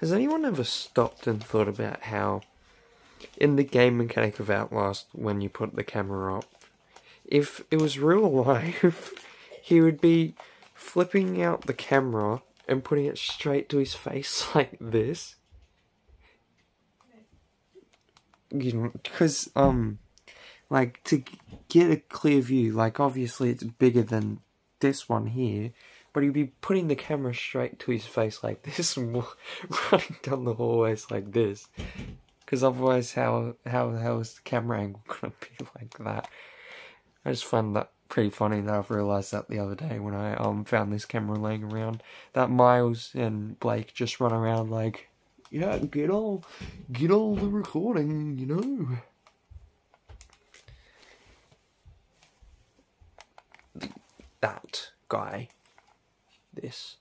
Has anyone ever stopped and thought about how, in the game mechanic of Outlast, when you put the camera up, if it was real life, he would be flipping out the camera and putting it straight to his face like this? Because, um, like, to get a clear view, like, obviously it's bigger than this one here, but he'd be putting the camera straight to his face like this and running down the hallways like this. Because otherwise, how how how is the camera angle gonna be like that? I just find that pretty funny that I've realised that the other day when I um found this camera laying around. That Miles and Blake just run around like, yeah, get all get all the recording, you know. That guy this.